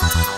Bye.